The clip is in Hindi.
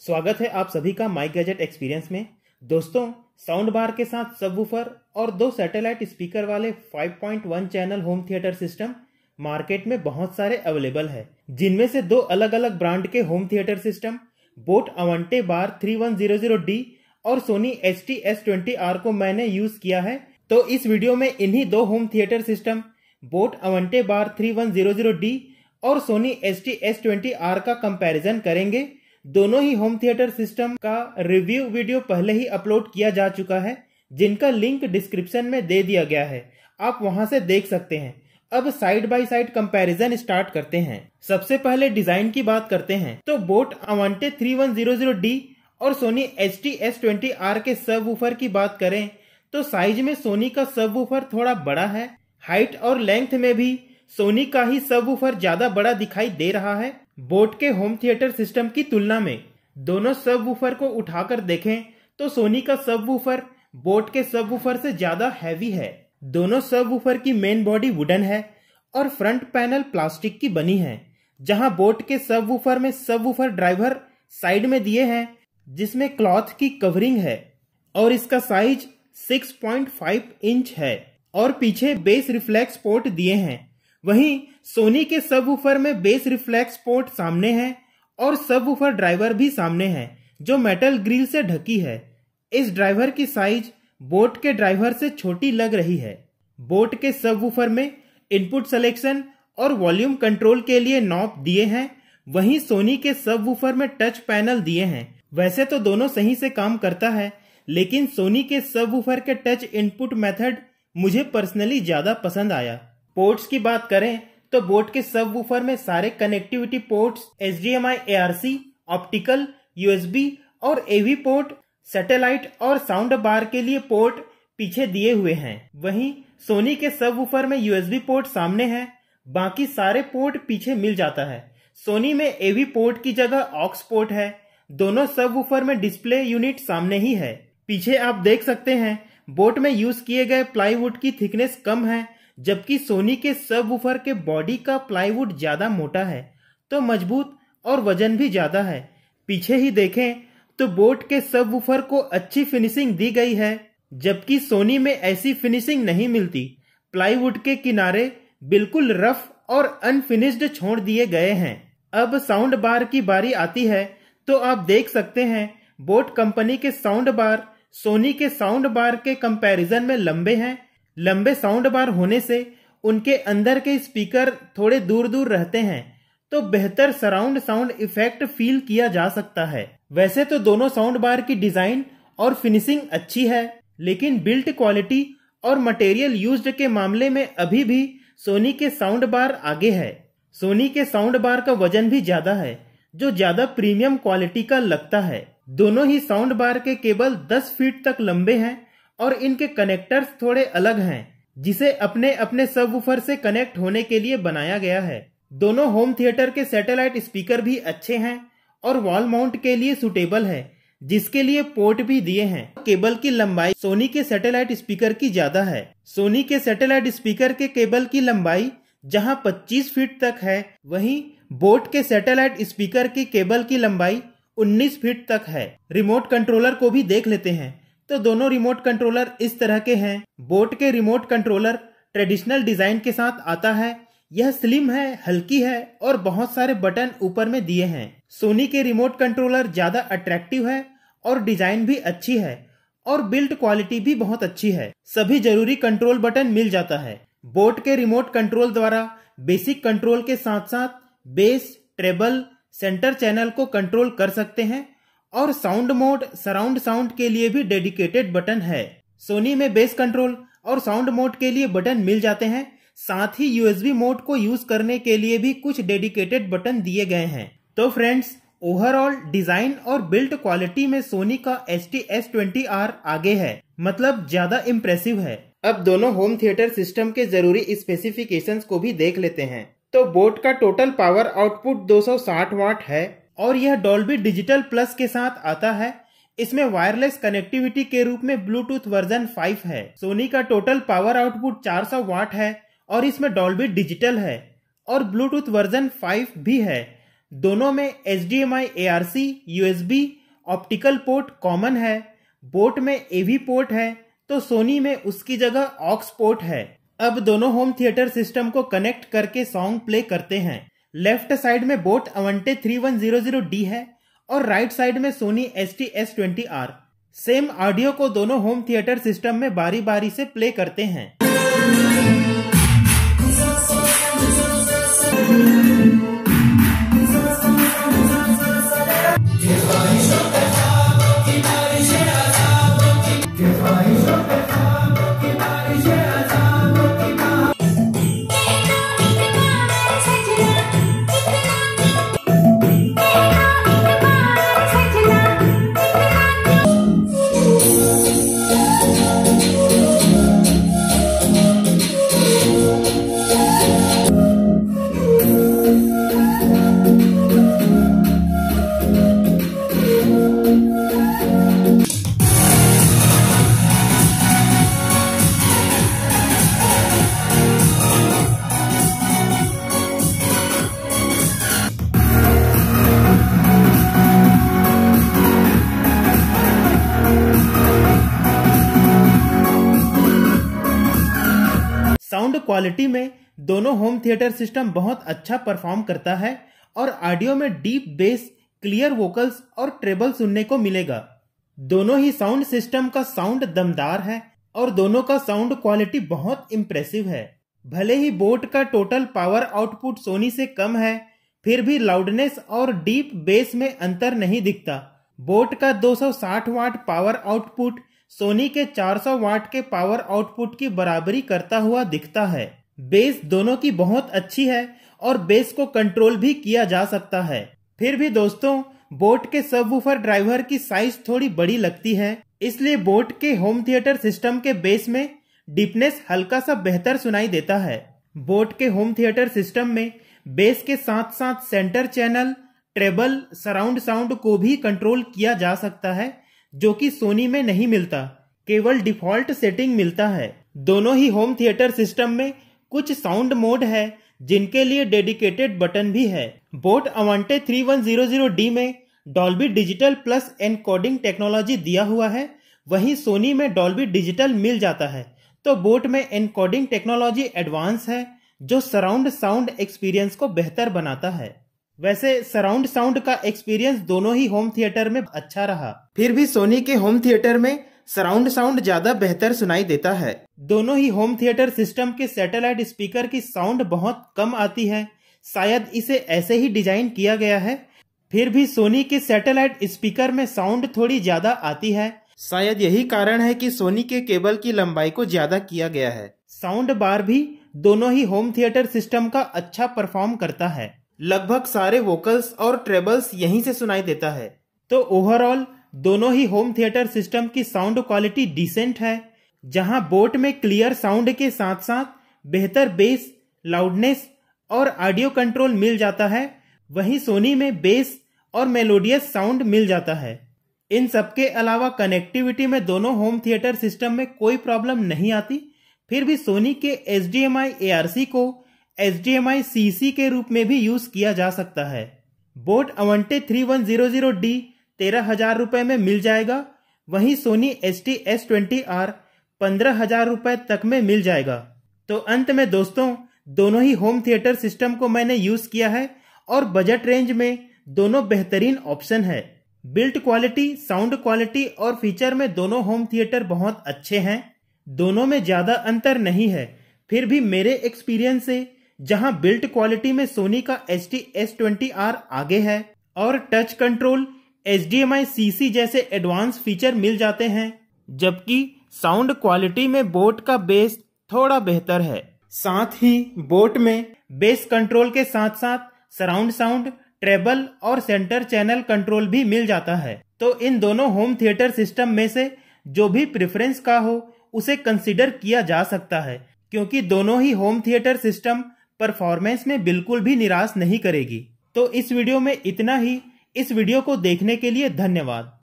स्वागत है आप सभी का माई गैजेट एक्सपीरियंस में। दोस्तों साउंड बार के साथ सबवूफर और दो सैटेलाइट स्पीकर वाले 5.1 channel home theatre system market में बहुत सारे अवेलेबल है। जिनमें से दो अलग अलग ब्रांड के home theatre system Boat Avante bar 3100D और Sony H T S twenty R को मैंने यूज़ किया है। तो इस वीडियो में इन्हीं दो home theatre system Boat Avante bar 3100D और Sony H T S twenty R का कंपैरिजन करेंगे। दोनों ही होम थिएटर सिस्टम का रिव्यू वीडियो पहले ही अपलोड किया जा चुका है, जिनका लिंक डिस्क्रिप्शन में दे दिया गया है। आप वहाँ से देख सकते हैं। अब side by side comparison start करते हैं। सबसे पहले डिज़ाइन की बात करते हैं। तो बोट अवांटे 3100D और Sony H T S twenty R के सब वूफर की बात करें तो साइज़ में सोनी का सब वूफर थोड़ा बड़ा है। हाइट और लेंथ में भी सोनी का ही सब वूफर ज़्यादा बड़ा दिखाई दे रहा है। बोट के होम थिएटर सिस्टम की तुलना में दोनों सब वूफर को उठाकर देखें तो सोनी का सब वूफर बोट के सब वूफर से ज़्यादा हैवी है। दोनों सब वूफर की मेन बॉडी वुडन है और फ्रंट पैनल प्लास्टिक की बनी है, जहाँ बोट के सब वूफर में सब वूफर ड्राइवर साइड में दिए हैं, जिसमें क्लॉथ की कवरिंग है और इसका साइज़ 6.5 इंच है और पीछे बेस रिफ्लेक्स पोर्ट दिए हैं। वहीं सोनी के सब ऊफर में बेस रिफ्लेक्स पोर्ट सामने है और सब ऊफर ड्राइवर भी सामने है, जो मेटल ग्रिल से ढकी है। इस ड्राइवर की साइज़ बोट के ड्राइवर से छोटी लग रही है। बोट के सब ऊफर में इनपुट सिलेक्शन और वॉल्यूम कंट्रोल के लिए नॉब दिए हैं, वहीं सोनी के सब वूफर में टच पैनल दिए हैं। वैसे तो दोनों सही से काम करता है, लेकिन सोनी के सब वूफर के टच इनपुट मेथड मुझे पर्सनली ज़्यादा पसंद आया। पोर्ट्स की बात करें तो बोट के सब वूफर में सारे connectivity ports H D M I A R C optical, USB और एवी पोर्ट, सैटेलाइट और साउंड बार के लिए पोर्ट पीछे दिए हुए हैं। वहीं सोनी के सब वूफर में यूएसबी पोर्ट सामने है, बाकी सारे पोर्ट पीछे मिल जाता है। सोनी में एवी पोर्ट की जगह ऑक्स पोर्ट है, दोनों सब वूफर में डिस्प्ले यूनिट सामने ही है। पीछे आप देख सकते हैं, बोट में यूज़ किए गए प्लाईवुड की थिकनेस कम है जबकि सोनी के सब वूफर के बॉडी का प्लाईवुड ज़्यादा मोटा है तो मज़बूत और वज़न भी ज़्यादा है। पीछे ही देखें तो बोट के सब वूफर को अच्छी फिनिशिंग दी गई है, जबकि सोनी में ऐसी फिनिशिंग नहीं मिलती। प्लाईवुड के किनारे बिल्कुल रफ और अनफिनिश्ड छोड़ दिए गए हैं। अब साउंड बार की बारी आती है तो आप देख सकते हैं, बोट कंपनी के साउंड बार, सोनी के साउंड बार के कंपैरिजन में लंबे हैं लंबे साउंड बार होने से उनके अंदर के स्पीकर थोड़े दूर दूर रहते हैं तो बेहतर सराउंड साउंड इफ़ेक्ट फील किया जा सकता है। वैसे तो दोनों साउंड बार की डिज़ाइन और फिनिशिंग अच्छी है, लेकिन बिल्ट क्वालिटी और मटेरियल यूज्ड के मामले में अभी भी सोनी के साउंड बार आगे है। सोनी के साउंड बार का वज़न भी ज़्यादा है, जो ज़्यादा प्रीमियम क्वालिटी का लगता है। दोनों ही साउंड बार के केबल 10 फीट तक लंबे हैं और इनके कनेक्टर्स थोड़े अलग हैं, जिसे अपने अपने सबसे कनेक्ट होने के लिए बनाया गया है। दोनों होम थिएटर के सैटेलाइट स्पीकर भी अच्छे हैं और वॉल माउंट के लिए सुटेबल है, जिसके लिए पोर्ट भी दिए हैं। केबल की लंबाई सोनी के सैटेलाइट स्पीकर की ज़्यादा है। सोनी के सैटेलाइट स्पीकर के केबल की लंबाई जहाँ 25 फीट तक है, वहीं बोट के सैटेलाइट स्पीकर की केबल की लंबाई 19 फीट तक है। रिमोट कंट्रोलर को भी देख लेते हैं। तो दोनों रिमोट कंट्रोलर इस तरह के हैं। बोट के रिमोट कंट्रोलर ट्रेडिशनल डिज़ाइन के साथ आता है। यह स्लिम है, हल्की है और बहुत सारे बटन ऊपर में दिए हैं। सोनी के रिमोट कंट्रोलर ज़्यादा अट्रैक्टिव है और डिज़ाइन भी अच्छी है और बिल्ट क्वालिटी भी बहुत अच्छी है। सभी ज़रूरी कंट्रोल बटन मिल जाता है। बोट के रिमोट कंट्रोल द्वारा बेसिक कंट्रोल के साथ साथ बेस ट्रेबल सेंटर चैनल को कंट्रोल कर सकते हैं। और साउंड मोड सराउंड साउंड के लिए भी डेडिकेटेड बटन है। सोनी में बेस कंट्रोल और साउंड मोड के लिए बटन मिल जाते हैं। साथ ही यूएसबी मोड को यूज़ करने के लिए भी कुछ डेडिकेटेड बटन दिए गए हैं। तो फ्रेंड्स ओवरऑल डिज़ाइन और बिल्ट क्वालिटी में सोनी का S T S twenty R आगे है। मतलब ज़्यादा इम्प्रेसिव है। अब दोनों होम थिएटर सिस्टम के ज़रूरी स्पेसिफिकेशंस को भी देख लेते हैं। तो बोट का टोटल पावर आउटपुट 260 वाट है। और यह डॉल्बी डिजिटल प्लस के साथ आता है। इसमें वायरलेस कनेक्टिविटी के रूप में ब्लूटूथ वर्जन 5 है। सोनी का टोटल पावर आउटपुट 400 वाट है और इसमें डॉल्बी डिजिटल है और ब्लूटूथ वर्जन 5 भी है। दोनों में H D M I A R C USB optical port common है। बोट में एवी पोर्ट है तो सोनी में उसकी जगह ऑक्स पोर्ट है। अब दोनों होम थिएटर सिस्टम को कनेक्ट करके सॉन्ग प्ले करते हैं। लेफ़्ट साइड में बोट अवंटे 3100D है और राइट साइड में Sony S T S twenty R. Same audio को दोनों होम थिएटर सिस्टम में बारी बारी से प्ले करते हैं। क्वालिटी में दोनों होम थिएटर सिस्टम बहुत अच्छा परफॉर्म करता है और ऑडियो में डीप बेस क्लियर वोकल्स और ट्रेबल सुनने को मिलेगा। दोनों ही साउंड सिस्टम का साउंड दमदार है और दोनों का साउंड क्वालिटी बहुत इम्प्रेसिव है। भले ही बोट का टोटल पावर आउटपुट सोनी से कम है, फिर भी लाउडनेस और डीप बेस में अंतर नहीं दिखता। बोट का 260 वाट पावर आउटपुट सोनी के 400 वाट के पावर आउटपुट की बराबरी करता हुआ दिखता है। बेस दोनों की बहुत अच्छी है और बेस को कंट्रोल भी किया जा सकता है। फिर भी दोस्तों, बोट के सबवूफर ड्राइवर की साइज़ थोड़ी बड़ी लगती है, इसलिए बोट के होम थिएटर सिस्टम के बेस में डीपनेस हल्का सा बेहतर सुनाई देता है। बोट के होम थिएटर सिस्टम में बेस के साथ साथ centre channel, treble, surround sound को भी कंट्रोल किया जा सकता है जो कि सोनी में नहीं मिलता, केवल डिफ़ॉल्ट सेटिंग मिलता है। दोनों ही होम थिएटर सिस्टम में कुछ साउंड मोड है, जिनके लिए डेडिकेटेड बटन भी है। बोट अवांटे 3100D में Dolby digital plus encoding technology दिया हुआ है। वहीं सोनी में डॉल्बी डिजिटल मिल जाता है। तो बोट में एनकोडिंग टेक्नोलॉजी एडवांस है, जो सराउंड साउंड एक्सपीरियंस को बेहतर बनाता है। वैसे सराउंड साउंड का एक्सपीरियंस दोनों ही होम थिएटर में अच्छा रहा। फिर भी सोनी के होम थिएटर में सराउंड साउंड ज़्यादा बेहतर सुनाई देता है। दोनों ही होम थिएटर सिस्टम के सैटेलाइट स्पीकर की साउंड बहुत कम आती है। शायद इसे ऐसे ही डिज़ाइन किया गया है। फिर भी सोनी के सैटेलाइट स्पीकर में साउंड थोड़ी ज़्यादा आती है। शायद यही कारण है कि सोनी के केबल की लंबाई को ज़्यादा किया गया है। साउंड बार भी दोनों ही होम थिएटर सिस्टम का अच्छा परफॉर्म करता है। लगभग सारे वोकल्स और ट्रेबल्स यहीं से सुनाई देता है। तो ओवरऑल दोनों ही होम थिएटर सिस्टम की साउंड क्वालिटी डिसेंट है, जहाँ बोट में क्लियर साउंड के साथ साथ बेहतर बेस लाउडनेस और ऑडियो कंट्रोल मिल जाता है, वहीं सोनी में बेस और मेलोडियस साउंड मिल जाता है। इन सबके अलावा कनेक्टिविटी में दोनों होम थिएटर सिस्टम में कोई प्रॉब्लम नहीं आती, फिर भी सोनी के एच डी को एच डी के रूप में भी यूज़ किया जा सकता है। Boat Avante three one zero zero D तेरह हज़ार रुपए में मिल जाएगा। वहीं Sony S T S twenty R पंद्रह हज़ार रुपए तक में मिल जाएगा। तो अंत में दोस्तों, दोनों ही होम थिएटर सिस्टम को मैंने यूज़ किया है और बजट रेंज में दोनों बेहतरीन ऑप्शन है। बिल्ट क्वालिटी साउंड क्वालिटी और फीचर में दोनों होम थिएटर बहुत अच्छे हैं। दोनों में ज़्यादा अंतर नहीं है। फिर भी मेरे एक्सपीरियंस से जहाँ बिल्ट क्वालिटी में सोनी का H T S twenty R आगे है और touch control H D M I C C जैसे एडवांस फीचर मिल जाते हैं, जबकि साउंड क्वालिटी में बोट का बेस थोड़ा बेहतर है। साथ ही बोट में बेस कंट्रोल के साथ साथ सराउंड साउंड ट्रेबल और सेंटर चैनल कंट्रोल भी मिल जाता है। तो इन दोनों होम थिएटर सिस्टम में से जो भी प्रेफरेंस का हो, उसे कंसिडर किया जा सकता है, क्योंकि दोनों ही होम थिएटर सिस्टम परफॉर्मेंस में बिल्कुल भी निराश नहीं करेगी। तो इस वीडियो में इतना ही। इस वीडियो को देखने के लिए धन्यवाद।